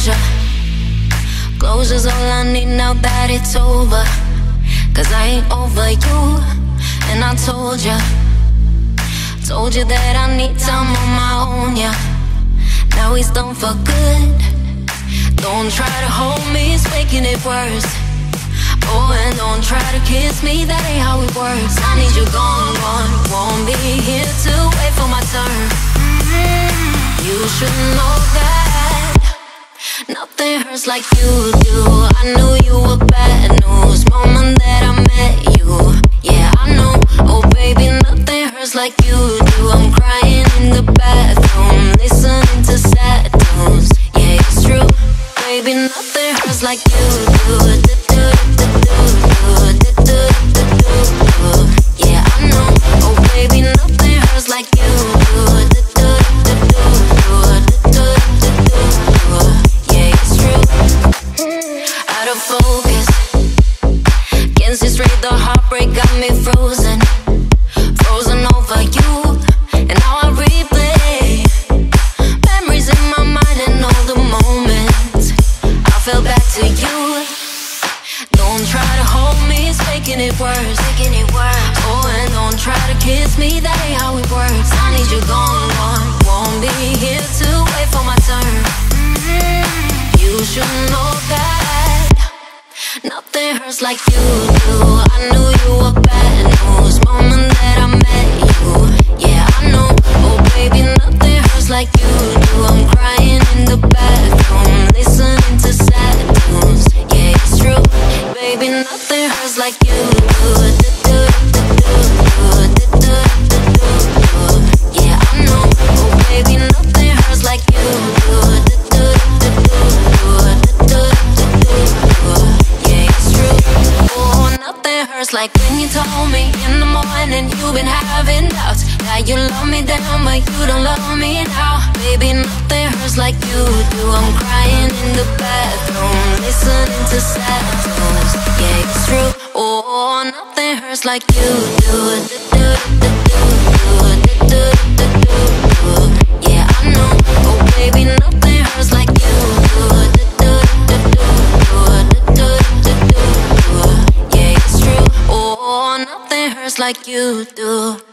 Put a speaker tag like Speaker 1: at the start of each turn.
Speaker 1: closure. Closure's all I need now that it's over. Cause I ain't over you, and I told ya. Told you that I need time on my own, yeah. Now it's done for good. Don't try to hold me, it's making it worse. Oh, and don't try to kiss me, that ain't how it works. I need you gone, gone. Won't be here to wait for my turn. Mm-hmm. You should know nothing hurts like you do. I knew you were bad news moment that I met you. Yeah, I know. Oh, baby, nothing hurts like you do. I'm crying in the bathroom, listening to sad tunes. Yeah, it's true. Baby, nothing hurts like you do. Focus. Can't see straight, the heartbreak got me frozen. Frozen over you. And now I replay memories in my mind and all the moments I fell back to you. Don't try to hold me, it's making it worse. Making it worse. Oh, and don't try to kiss me, that ain't how it works. I need you gone, hurts like you do. I knew you were bad news moment that I met you. Yeah, I know. Oh, baby, nothing hurts like you do. I'm crying in the bathroom, listening to sad tunes. Yeah, it's true. Baby, nothing hurts like you do. You told me in the morning you've been having doubts. That you love me then, but you don't love me now. Baby, nothing hurts like you do. I'm crying in the bathroom, listening to sad tunes. Yeah, it's true. Oh, nothing hurts like you do. Like you do.